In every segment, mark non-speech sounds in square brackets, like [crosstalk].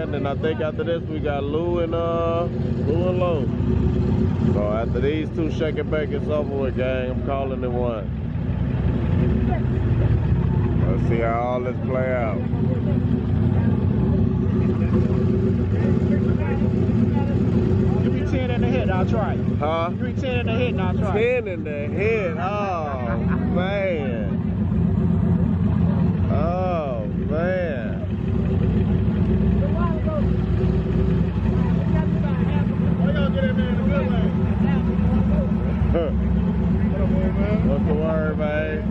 end. And I think after this, we got Lou and uh Lou and Low. So after these two shake it back, it's over with, gang. I'm calling it one. Let's see how all this play out. Give me 10 in the head, I'll try. Huh? Give me 10 in the head and I'll try 10 in the head. Oh, man. Oh, man. Why y'all get in there in the good way? What's the word, man?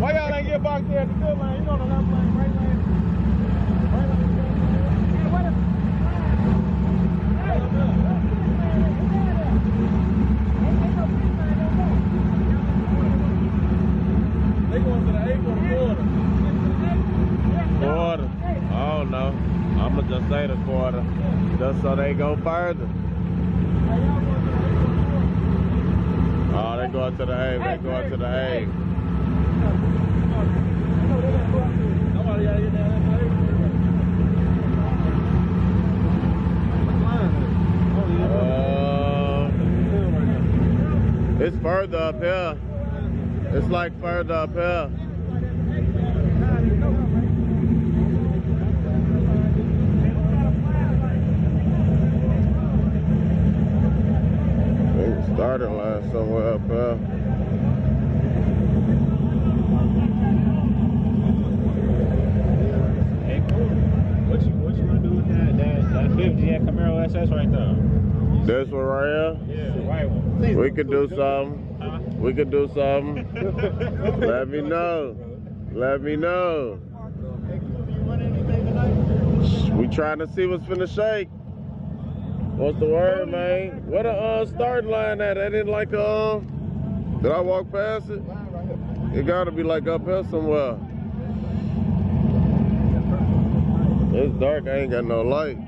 Why y'all ain't get boxed there in the good lane? You know the left lane, right lane. Right lane. They going to the eighth or the quarter. Quarter. I don't know. I'ma just say the quarter. Just so they go further. Oh, they going to the A. They going to the A. Nobody out here now. Uh, it's further up here. It's like further up here. I think the starting line somewhere up here. Hey, cool. What you what you gonna do with that that that 50 at Camaro SS right there? This one right here. Yeah, the white one. We could do something. Huh? We could do something. Let me know. Let me know. We trying to see what's finna shake. What's the word, man? What a uh, start line at? I didn't like uh. Did I walk past it? It gotta be like up here somewhere. It's dark. I ain't got no light.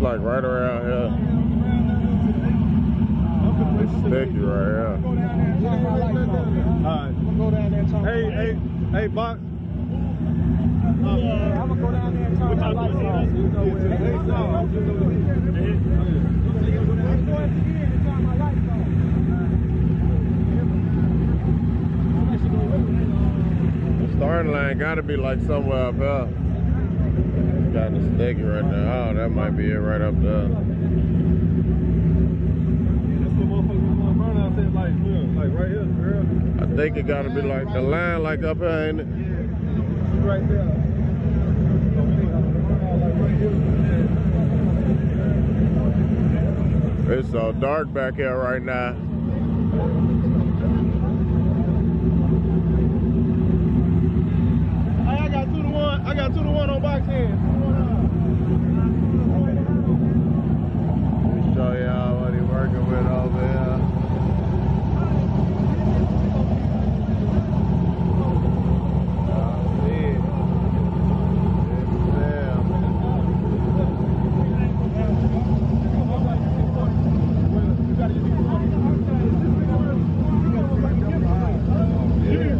It's like right around here. It's sticky right here. Alright. Go down there and turn Hey, hey, hey, box. Yeah, I'm gonna go down there and turn my lights off. You know where it is. I'm going to again and turn my lights off. The starting line gotta be like somewhere up here. Got the sticky right there. Oh, that might be it right up there. There. I think it gotta be like the line like up here, ain't it? Right there. Like right here. It's so dark back here right now. I got two to one. I got two to one on box end. Show y'all what he working with over here. Y'all see it. It's them.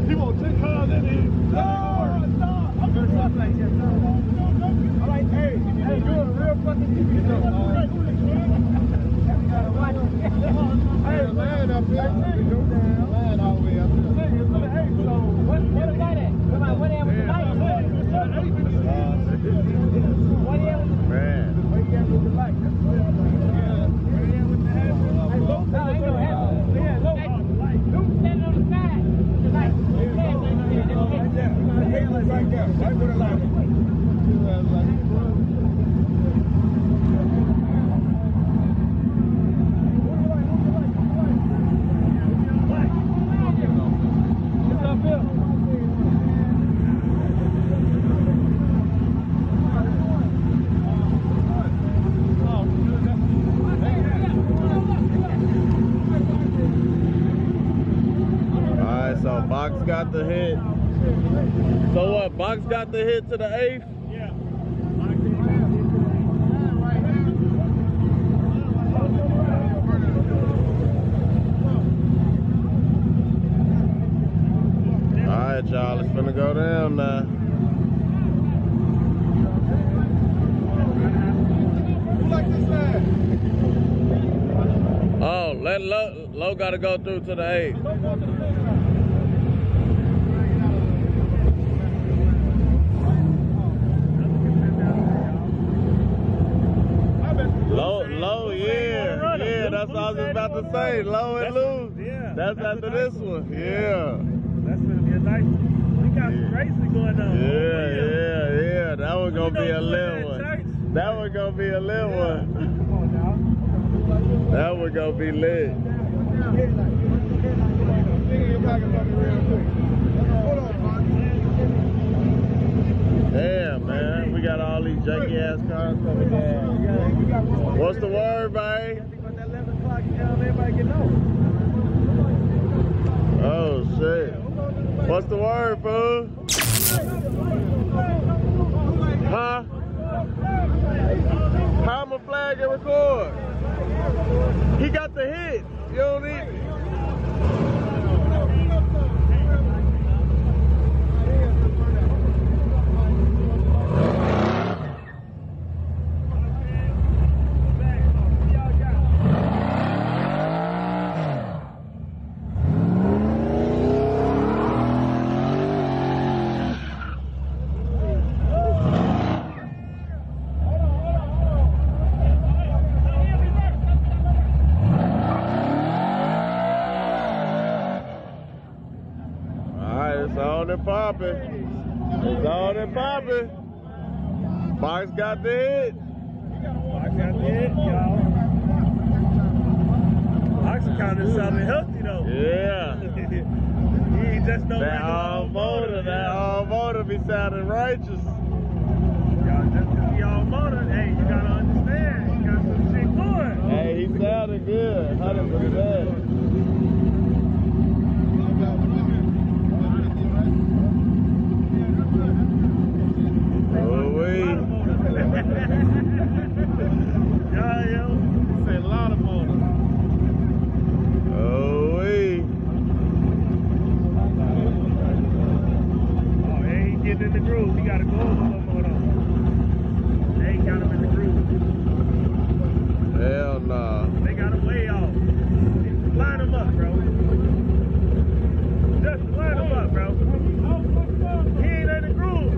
He want ten cars in here. I'm gonna stop like that. I'm like, hey, hey, you a real fucking TV show. Hey, land up here. Land all the way up there. Hey, so what? What is that at? Come on, what area was the light? What area was Man. What area was the light? Hey, low, No, ain't no heaven. yeah, low. Dude standing on the side. The light. Right there. Right there. Right where the light is. It's up here. Alright, so Box got the hit. So what? Box got the hit to the eighth. Yeah. All right, y'all. It's gonna go down now. Who like this side? Oh, let low, low got to go through to the eight. Don't go to the center side. I bet you- Low, low, yeah, yeah. That's what I was about to say. Low and loose. yeah, That's that's after a this nice one. one. Yeah. That's gonna be a nice one. We got some racing going on. Yeah, yeah, yeah. That one gonna be a You know lit one. that church? That one gonna be a lit one. Come on now. That one gonna be lit. Dig in your pocket for me real quick. Hold on, Mark. Damn, man. We got all these janky ass cars coming down. We got one more. What's the word, babe? About that 11 know, everybody get on. Oh, shit. What's the word, fool? Huh? How I'ma flag and record? He got the hit. You don't need Alright, it's on and popping. It's on and popping. Box got the hit. I got it, y'all. Oxy kind of sounding healthy though. Yeah. [laughs] he just no That all motor, that all motor be sounding righteous. Y'all just cause he all motor, hey, you gotta understand, he got some shit going. Hey, he sounded good, 100%. Oh, wait. yeah, yo. Say a lot of motor. Oh, wait. Oh, he ain't groove. He gotta go over a little more though. They ain't got him in the groove. Hell nah. They got him way off. Line him up, bro. Just line him up, bro. He ain't in the groove.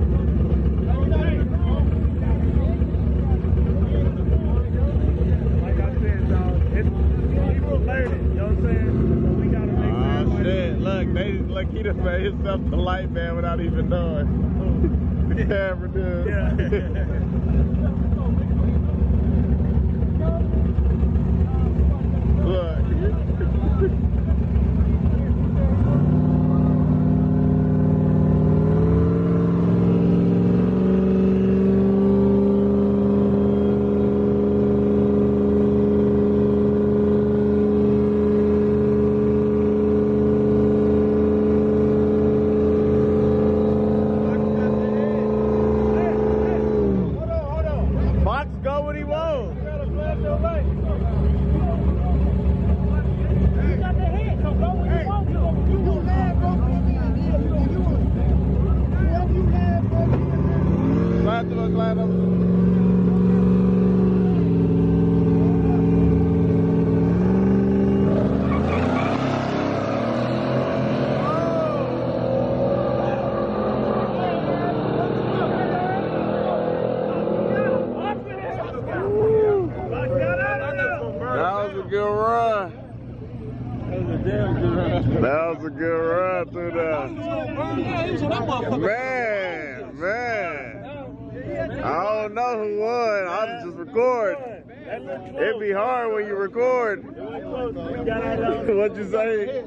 Like I said, dog, it's people learning. You know what I'm saying? So we gotta make sure Oh, everybody- shit. Look, they, look, he done made himself the light man without even knowing. The camera dude. Yeah. Look. Hold on, hold on. Box go what he wants. You gotta flash your light. You got the head, so go where you want to. You want land, go to the end. You want you want wherever you land, go to the end. Slide to the slide up. That was a good run. That was a good run through there. Man, man. I don't know who won. I was just recording. It'd be hard when you record. What'd you say?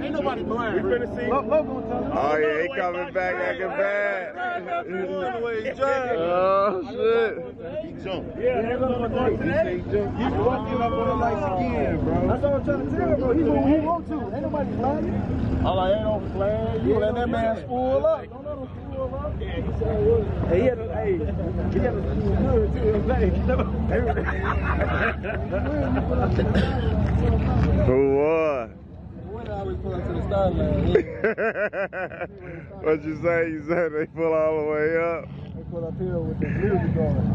Ain't nobody blind. We finna see. Low, low gonna tell us. Oh yeah, he coming back acting bad. Oh shit. He jumped. Yeah, they're gonna go today. He fucking up on the lights again, bro. That's what I'm trying to tell you, bro. He gonna he want to. Ain't nobody flagging. I'm like, ain't no flag. You let that man spool up. Hey, he had a, hey, he had a nerve too. Who won? When I always pull up to the start line. what you say? You said they pull all the way up. They pull up here with the music going.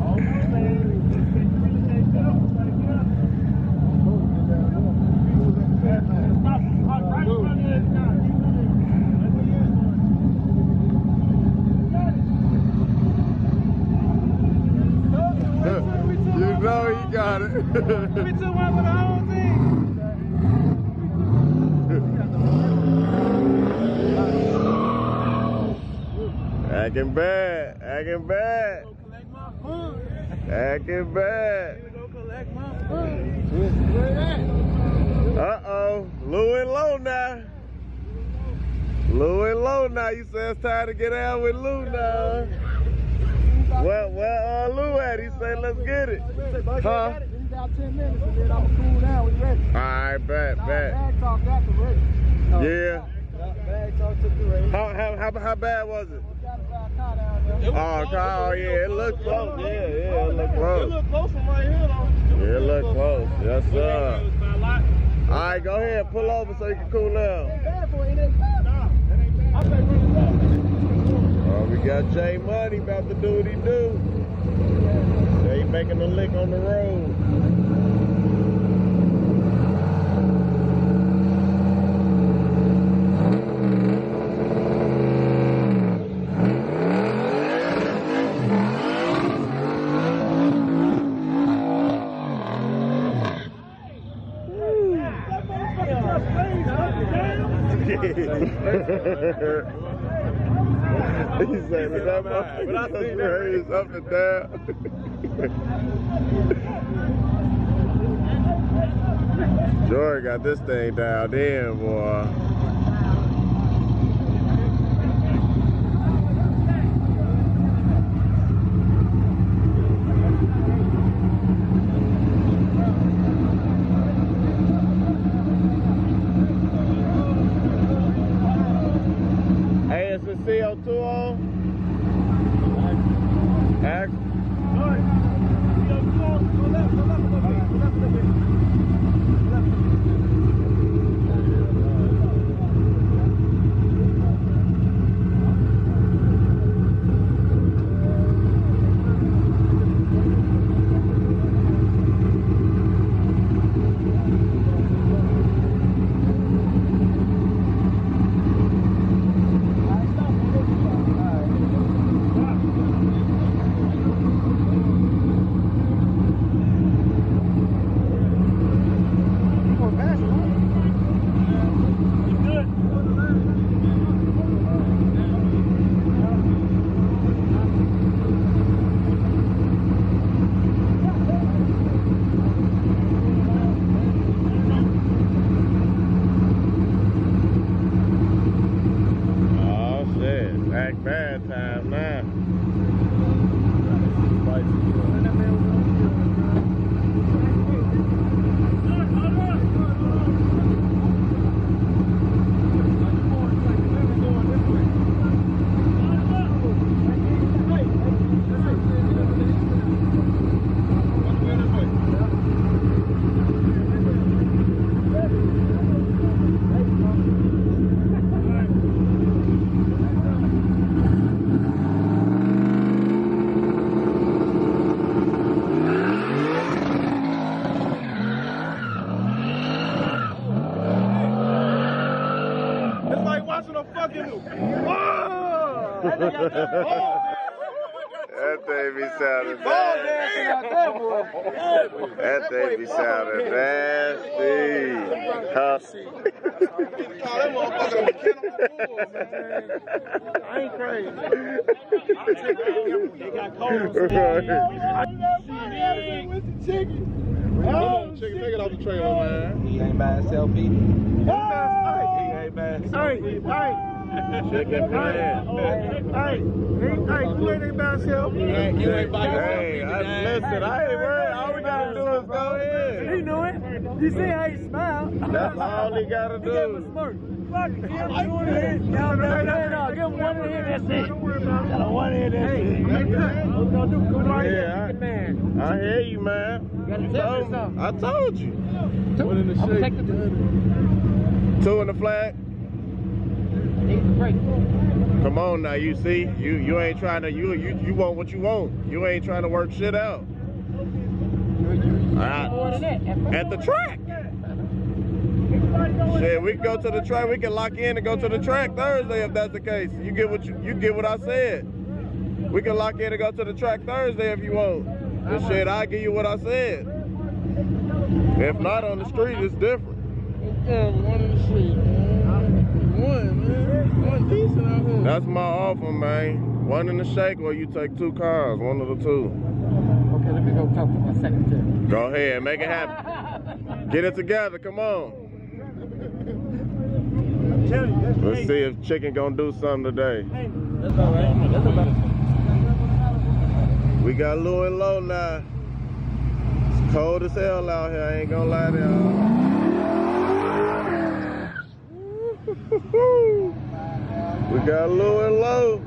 you got it. We took one for the whole team. acting bad, acting bad, Collect my food. acting bad. Go collect my food. Where that? Uh oh, Lou and Low now. Lou and Low now. You said it's time to get out with Lou now. Where, where uh, Lou at? He said, let's get it. Huh? About 10 minutes and then I'm cool down. We ready. All right, bet, bet. Bag talk got the ready. Yeah. Bag talk took the ready. How, how, how, how bad was it? Got about car. Oh, yeah, it looked close. Yeah, yeah, it looked It close. close from right here, though. Yeah, it looked close. Yes, sir. All right, go ahead, pull over so you can cool down. We got Jay Money about to do what he do. They making a lick on the road. [laughs] [laughs] [laughs] he said that that motherfucker raised up and down. [laughs] Joy got this thing down in, boy. I ain't crazy. They got cold. Right. with the chicken. Come on, oh, chicken, take it off the trailer, man. He ain't buying selfie. He ain't bad. Hey, hey. Chicken man. Hey, hey, hey, you ain't ain't by yourself. You ain't, you ain't buying Hey, selfie. I, listen, I ain't worried. All we gotta do is go He in. knew it. You see how he smiled? That's all he gotta He gave him a do. smirk. Fuck give him one hand. No, no, no, no. Give him one hand, that's it. Don't worry about it. Got a one hand, that's it. What gonna do? Come right Yeah, here, I- man. I hear you, man. gotta You tell me told me. something. I told you. One in the I'm the Two in the flag. Come on now, you see, you you ain't trying to you you you want what you want. You ain't trying to work shit out. Alright. More than that. At the track. Shit, we can go to the track. We can lock in and go to the track Thursday if that's the case. You get what you you get what I said. We can lock in and go to the track Thursday if you want. And shit, I give you what I said. If not on the street, it's different. one in the street, man. One, man. One decent out here. That's my offer, man. One in the shake or you take two cars, one of the two. Okay, let me go talk to my secretary. Go ahead, make it happen. Get it together, come on. Tell you, that's Let's see if Chicken gonna do something today. That's all right. That's all right. We got Lou and Low now. It's cold as hell out here, I ain't gonna lie to y'all. [laughs] we got Lou and Low.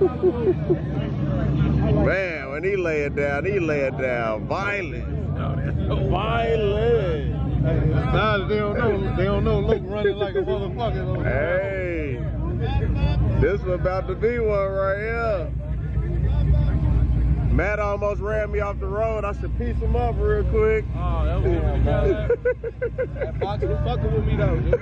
[laughs] Man, when he lay it down, he lay it down violent. Violent. Now they don't know. They don't know. Luke running like a motherfucker. Hey, this is about to be one right here. Matt almost ran me off the road. I should piece him up real quick. Oh, that was [laughs] That box was fucking with me though, dude.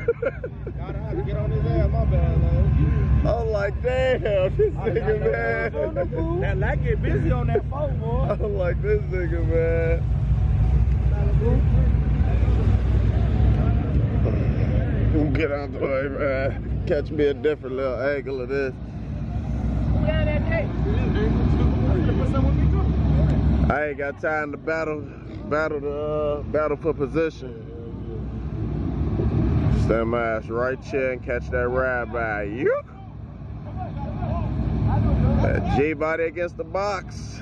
Gotta have to get on his ass. My bad, man. I'm like, damn, this nigga, man. That light get busy on that phone, boy. [laughs] I'm like, this nigga, man. Get out the way, man. Catch me a different little angle of this. I ain't got time to battle, battle the, uh, battle for position. Stand my ass right here and catch that ride by you. That G body against the box.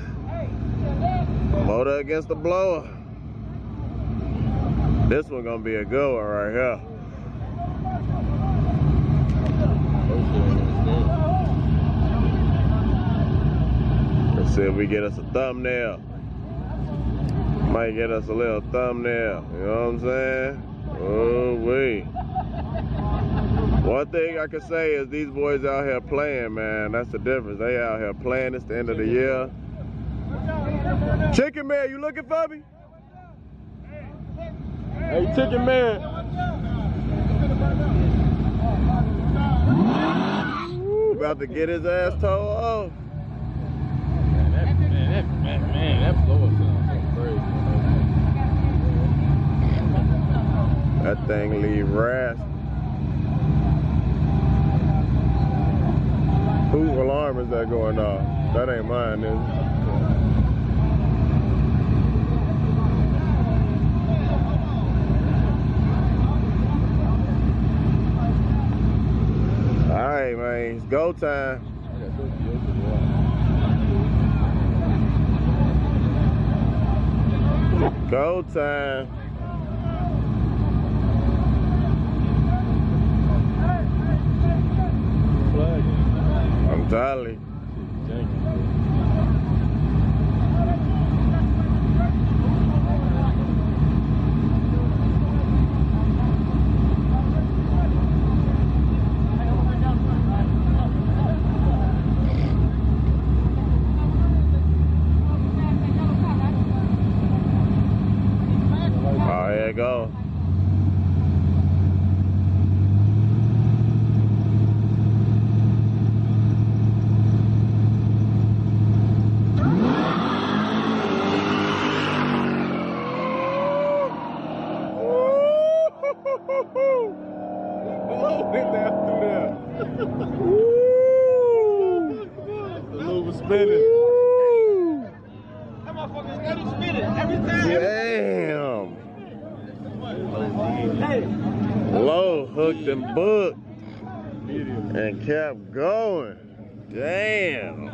Motor against the blower. This one gonna be a good one right here. Let's see if we get us a thumbnail. Might get us a little thumbnail. You know what I'm saying? Oh wait. One thing I can say is these boys out here playing, man. That's the difference. They out here playing. It's the end of the year. Chicken man, you looking for me? Hey, chicken man. Ooh, about to get his ass towed off. Man, that, man, that, man, that sounds so crazy. That thing leave rasp. Whose alarm is that going off? That ain't mine, is it? All right, man, it's go time. Go time. Blow down through there. Woo! The was spinning. Damn. Low hooked and booked. And kept going. Damn.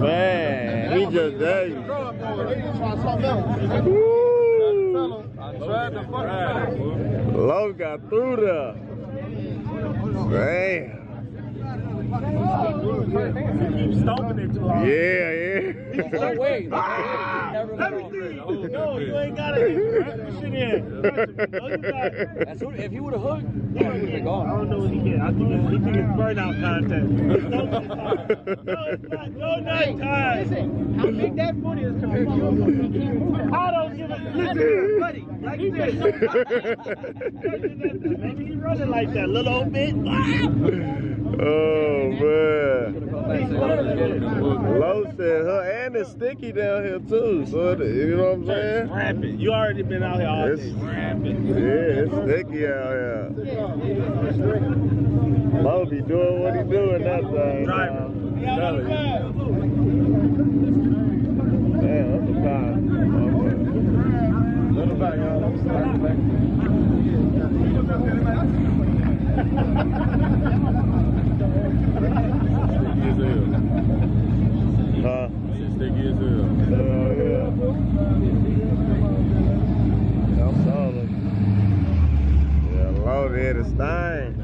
Man, he just died. Woo! Stomping it too hard. Yeah, yeah. No way. Everything. No, you ain't got to wrap this shit in. No, you got it. That's what, if he would have hooked, He he would have get- I don't know what he get. I think it's, he think it's burnout contest. No, it's not. No, not time. How big that foot is compared to your I don't give a listen. buddy. Like maybe [laughs] he running like that little old bit. oh man. Low said her and it's sticky down here too. So it- you know what I'm saying? Rampant. You already been out here all It's, day. yeah, it's sticky out here. Low be doing what he doing that thing. Driver. now. Telling you. Damn, that's a time. Let him back, y'all. Huh? Sticky as hell. Hell yeah. I'm solid. Yeah, low did his thing.